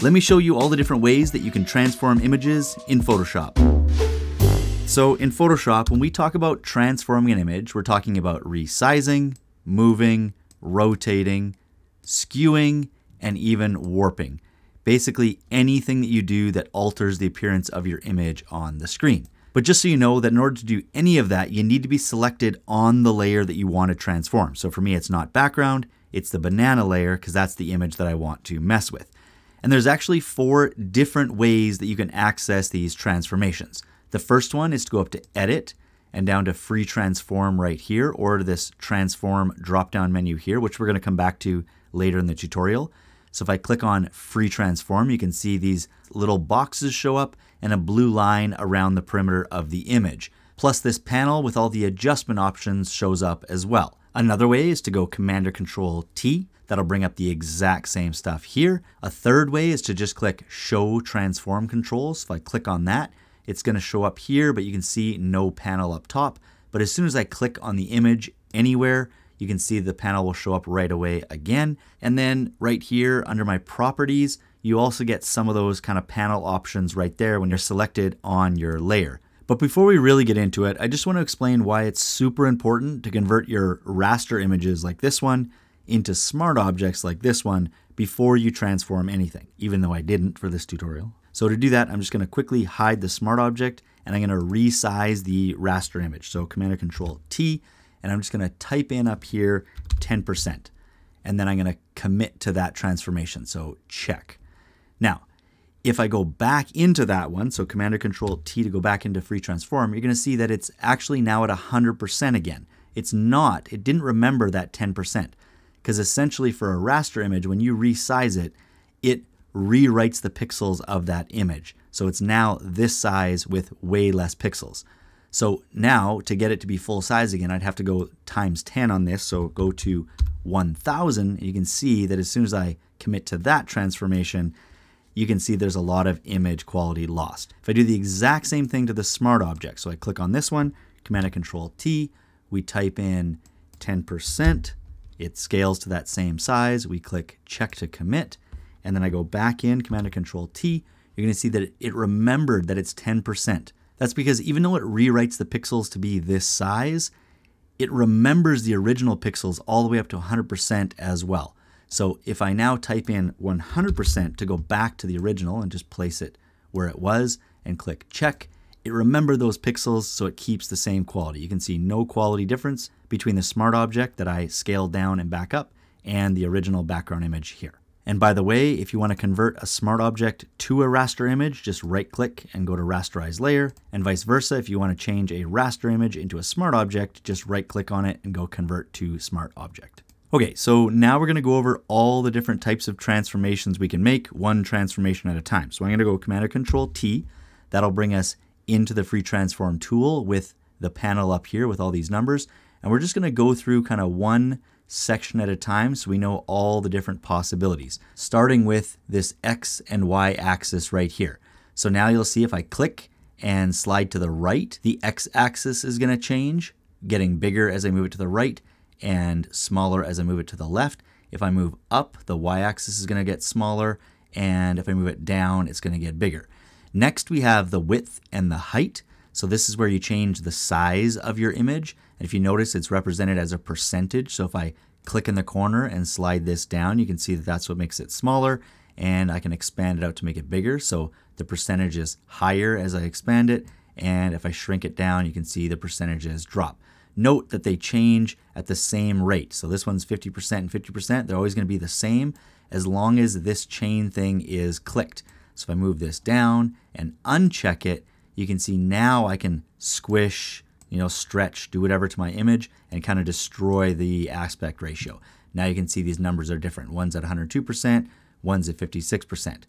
Let me show you all the different ways that you can transform images in Photoshop. So in Photoshop, when we talk about transforming an image, we're talking about resizing, moving, rotating, skewing, and even warping. Basically anything that you do that alters the appearance of your image on the screen. But just so you know that in order to do any of that, you need to be selected on the layer that you want to transform. So for me, it's not background, it's the banana layer because that's the image that I want to mess with. And there's actually four different ways that you can access these transformations. The first one is to go up to Edit and down to Free Transform right here, or this Transform drop down menu here, which we're going to come back to later in the tutorial. So if I click on Free Transform, you can see these little boxes show up and a blue line around the perimeter of the image. Plus this panel with all the adjustment options shows up as well. Another way is to go Command or Control T. That'll bring up the exact same stuff here. A third way is to just click Show Transform Controls. If I click on that, it's going to show up here, but you can see no panel up top. But as soon as I click on the image anywhere, you can see the panel will show up right away again. And then right here under my properties, you also get some of those kind of panel options right there when you're selected on your layer. But before we really get into it, I just want to explain why it's super important to convert your raster images like this one into smart objects like this one before you transform anything, even though I didn't for this tutorial. So to do that, I'm just going to quickly hide the smart object and I'm going to resize the raster image. So Command or Control T, and I'm just going to type in up here 10%. And then I'm going to commit to that transformation. So check. Now, if I go back into that one, so Command or Control T to go back into Free Transform, you're going to see that it's actually now at 100% again. It's not, it didn't remember that 10%. Because essentially for a raster image, when you resize it, it rewrites the pixels of that image. So it's now this size with way less pixels. So now to get it to be full size again, I'd have to go times 10 on this. So go to 1000. You can see that as soon as I commit to that transformation, you can see there's a lot of image quality lost. If I do the exact same thing to the smart object, so I click on this one, Command and Control T, we type in 10%, it scales to that same size, we click check to commit, and then I go back in, Command and Control T, you're going to see that it remembered that it's 10%. That's because even though it rewrites the pixels to be this size, it remembers the original pixels all the way up to 100% as well. So if I now type in 100% to go back to the original and just place it where it was and click check, it remembered those pixels so it keeps the same quality. You can see no quality difference between the smart object that I scaled down and back up and the original background image here. And by the way, if you want to convert a smart object to a raster image, just right click and go to rasterize layer and vice versa. If you want to change a raster image into a smart object, just right click on it and go convert to smart object. Okay, so now we're going to go over all the different types of transformations we can make, one transformation at a time. So I'm going to go Command or Control T. That'll bring us into the free transform tool with the panel up here with all these numbers. And we're just going to go through kind of one section at a time so we know all the different possibilities, starting with this X and Y axis right here. So now you'll see if I click and slide to the right, the X axis is going to change, getting bigger as I move it to the right and smaller as I move it to the left. If I move up, the y-axis is going to get smaller, and if I move it down, it's going to get bigger. Next, we have the width and the height. So this is where you change the size of your image. And if you notice, it's represented as a percentage. So if I click in the corner and slide this down, you can see that that's what makes it smaller, and I can expand it out to make it bigger. So the percentage is higher as I expand it, and if I shrink it down, you can see the percentages drop. Note that they change at the same rate. So this one's 50% and 50%. They're always going to be the same as long as this chain thing is clicked. So if I move this down and uncheck it, you can see now I can squish, you know, stretch, do whatever to my image and kind of destroy the aspect ratio. Now you can see these numbers are different. One's at 102%, one's at 56%.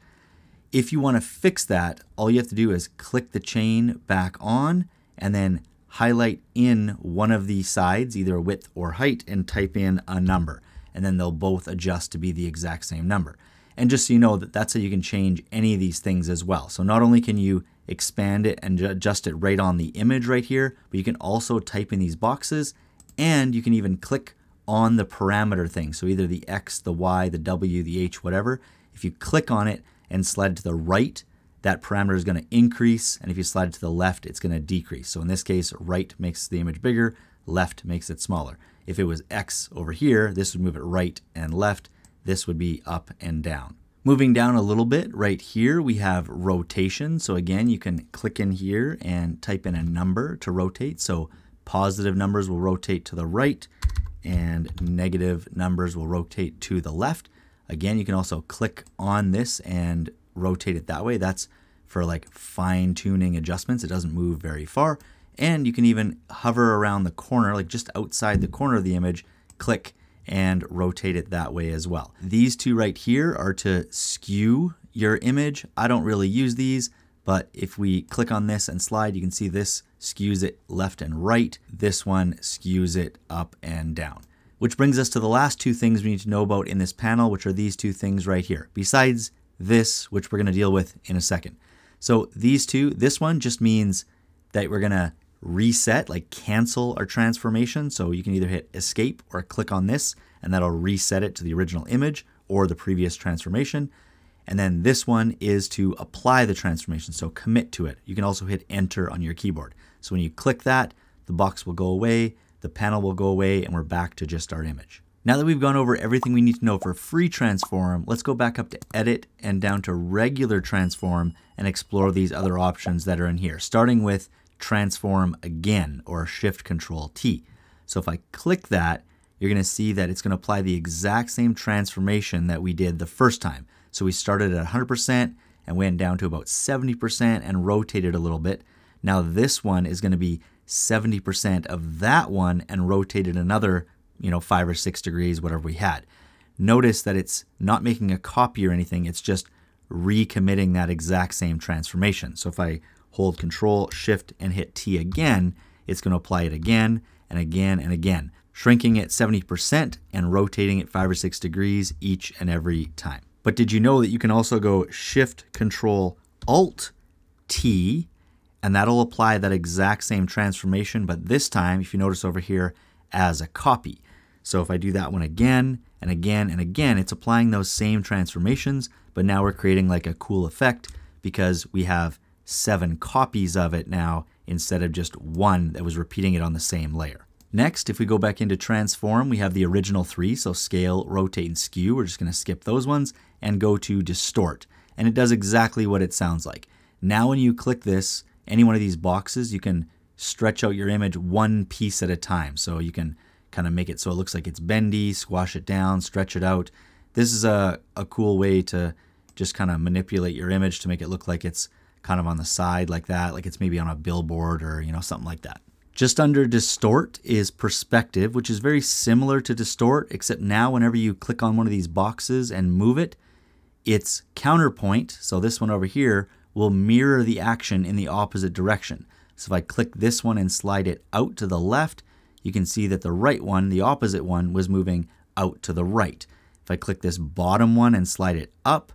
If you want to fix that, all you have to do is click the chain back on and then highlight in one of the sides, either width or height, and type in a number. And then they'll both adjust to be the exact same number. And just so you know that that's how you can change any of these things as well. So not only can you expand it and adjust it right on the image right here, but you can also type in these boxes and you can even click on the parameter thing. So either the X, the Y, the W, the H, whatever. If you click on it and slide to the right, that parameter is going to increase. And if you slide to the left, it's going to decrease. So in this case, right makes the image bigger, left makes it smaller. If it was X over here, this would move it right and left. This would be up and down. Moving down a little bit, right here we have rotation. So again, you can click in here and type in a number to rotate. So positive numbers will rotate to the right and negative numbers will rotate to the left. Again, you can also click on this and rotate it that way. That's for like fine tuning adjustments. It doesn't move very far. And you can even hover around the corner, like just outside the corner of the image, click and rotate it that way as well. These two right here are to skew your image. I don't really use these, but if we click on this and slide, you can see this skews it left and right. This one skews it up and down. Which brings us to the last two things we need to know about in this panel, which are these two things right here, besides this, which we're going to deal with in a second. So these two, this one just means that we're going to reset, like cancel our transformation. So you can either hit escape or click on this and that'll reset it to the original image or the previous transformation. And then this one is to apply the transformation, so commit to it. You can also hit enter on your keyboard. So when you click that, the box will go away, the panel will go away, and we're back to just our image. Now that we've gone over everything we need to know for free transform, let's go back up to edit and down to regular transform and explore these other options that are in here, starting with transform again or shift control T. So if I click that, you're going to see that it's going to apply the exact same transformation that we did the first time. So we started at 100% and went down to about 70% and rotated a little bit. Now this one is going to be 70% of that one and rotated another, you know, five or six degrees, whatever we had. Notice that it's not making a copy or anything. It's just recommitting that exact same transformation. So if I hold Control, Shift, and hit T again, it's going to apply it again and again and again, shrinking it 70% and rotating it 5 or 6 degrees each and every time. But did you know that you can also go Shift, Control, Alt, T, and that'll apply that exact same transformation, but this time, if you notice over here, as a copy. So if I do that one again and again and again, it's applying those same transformations, but now we're creating like a cool effect because we have seven copies of it now instead of just one that was repeating it on the same layer. Next, if we go back into transform, we have the original three, so scale, rotate, and skew. We're just going to skip those ones and go to distort. And it does exactly what it sounds like. Now when you click this, any one of these boxes, you can stretch out your image one piece at a time. So you can kind of make it so it looks like it's bendy, squash it down, stretch it out. This is a, a cool way to just kind of manipulate your image to make it look like it's kind of on the side like that, like it's maybe on a billboard or, you know, something like that. Just under distort is perspective, which is very similar to distort, except now whenever you click on one of these boxes and move it, its counterpoint, so this one over here, will mirror the action in the opposite direction. So if I click this one and slide it out to the left, you can see that the right one, the opposite one, was moving out to the right. If I click this bottom one and slide it up,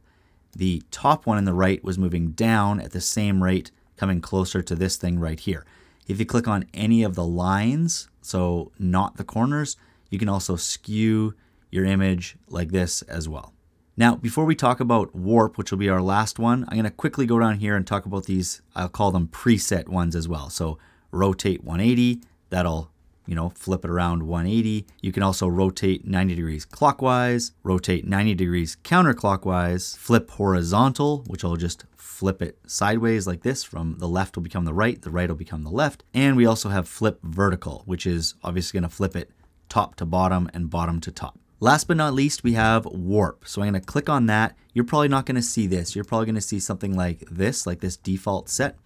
the top one on the right was moving down at the same rate, coming closer to this thing right here. If you click on any of the lines, so not the corners, you can also skew your image like this as well. Now, before we talk about warp, which will be our last one, I'm going to quickly go down here and talk about these, I'll call them preset ones as well. So rotate 180, that'll you know, flip it around 180. You can also rotate 90 degrees clockwise, rotate 90 degrees counterclockwise, flip horizontal, which will just flip it sideways like this from the left will become the right, the right will become the left. And we also have flip vertical, which is obviously going to flip it top to bottom and bottom to top. Last but not least, we have warp. So I'm going to click on that. You're probably not going to see this. You're probably going to see something like this, like this default set.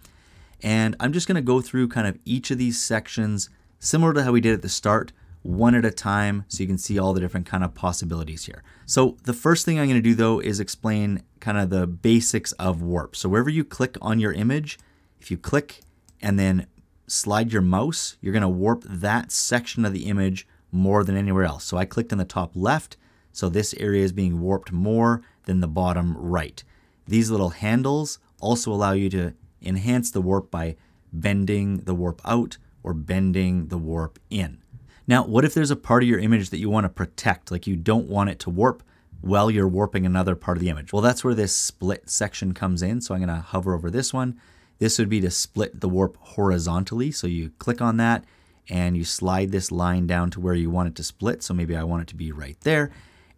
And I'm just going to go through kind of each of these sections similar to how we did at the start, one at a time so you can see all the different kind of possibilities here. So the first thing I'm going to do though is explain kind of the basics of warp. So wherever you click on your image, if you click and then slide your mouse, you're going to warp that section of the image more than anywhere else. So I clicked in the top left, so this area is being warped more than the bottom right. These little handles also allow you to enhance the warp by bending the warp out or bending the warp in. Now, what if there's a part of your image that you want to protect, like you don't want it to warp, while you're warping another part of the image. Well, that's where this split section comes in. So I'm going to hover over this one. This would be to split the warp horizontally. So you click on that and you slide this line down to where you want it to split. So maybe I want it to be right there.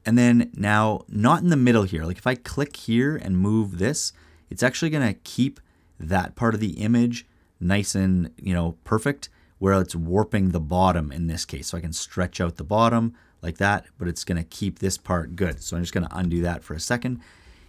And then now, not in the middle here. Like if I click here and move this, it's actually going to keep that part of the image nice and, you know, perfect where it's warping the bottom in this case. So I can stretch out the bottom like that, but it's going to keep this part good. So I'm just going to undo that for a second.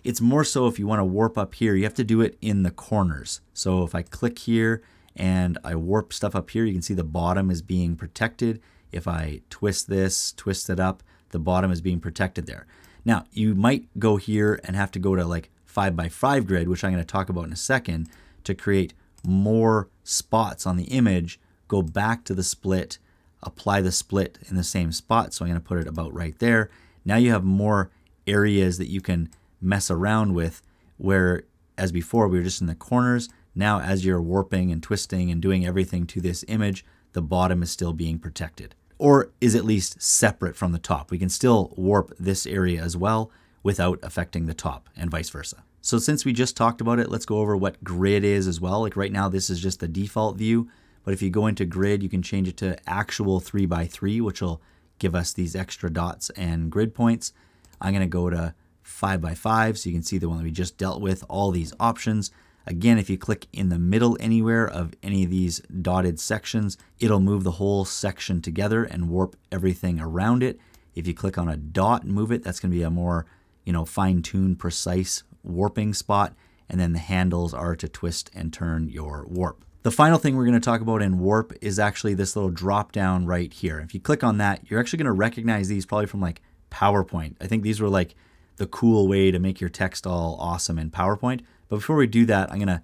It's more so if you want to warp up here, you have to do it in the corners. So if I click here and I warp stuff up here, you can see the bottom is being protected. If I twist this, twist it up, the bottom is being protected there. Now, you might go here and have to go to like 5 by 5 grid, which I'm going to talk about in a second, to create more spots on the image, go back to the split, apply the split in the same spot. So I'm going to put it about right there. Now you have more areas that you can mess around with where as before we were just in the corners. Now as you're warping and twisting and doing everything to this image, the bottom is still being protected or is at least separate from the top. We can still warp this area as well without affecting the top and vice versa. So since we just talked about it, let's go over what grid is as well. Like right now, this is just the default view. But if you go into grid, you can change it to actual 3 by 3 which will give us these extra dots and grid points. I'm to go to 5 by 5 so you can see the one that we just dealt with, all these options. Again, if you click in the middle anywhere of any of these dotted sections, it'll move the whole section together and warp everything around it. If you click on a dot and move it, that's to be a more, you know, fine-tuned, precise warping spot. And then the handles are to twist and turn your warp. The final thing we're going to talk about in Warp is actually this little drop down right here. If you click on that, you're actually going to recognize these probably from like PowerPoint. I think these were like the cool way to make your text all awesome in PowerPoint. But before we do that, I'm going to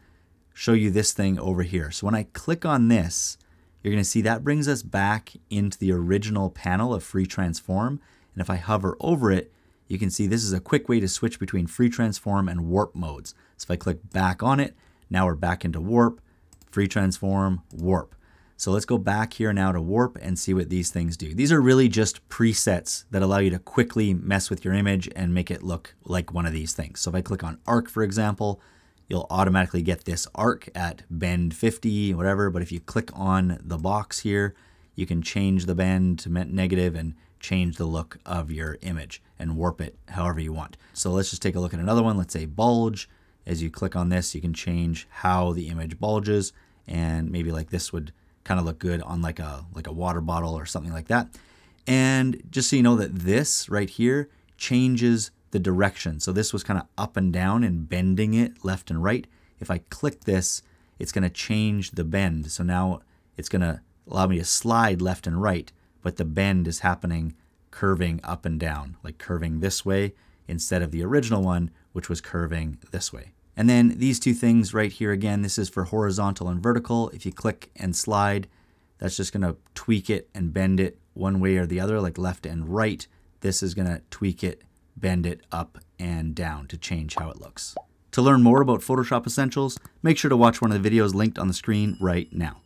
show you this thing over here. So when I click on this, you're going to see that brings us back into the original panel of Free Transform. And if I hover over it, you can see this is a quick way to switch between Free Transform and Warp modes. So if I click back on it, now we're back into Warp free transform, warp. So let's go back here now to warp and see what these things do. These are really just presets that allow you to quickly mess with your image and make it look like one of these things. So if I click on arc, for example, you'll automatically get this arc at bend 50, whatever. But if you click on the box here, you can change the bend to negative and change the look of your image and warp it however you want. So let's just take a look at another one. Let's say bulge. As you click on this, you can change how the image bulges and maybe like this would kind of look good on like a like a water bottle or something like that. And just so you know that this right here changes the direction. So this was kind of up and down and bending it left and right. If I click this, it's going to change the bend. So now it's going to allow me to slide left and right, but the bend is happening curving up and down, like curving this way instead of the original one, which was curving this way. And then these two things right here again, this is for horizontal and vertical. If you click and slide, that's just going to tweak it and bend it one way or the other, like left and right. This is going to tweak it, bend it up and down to change how it looks. To learn more about Photoshop Essentials, make sure to watch one of the videos linked on the screen right now.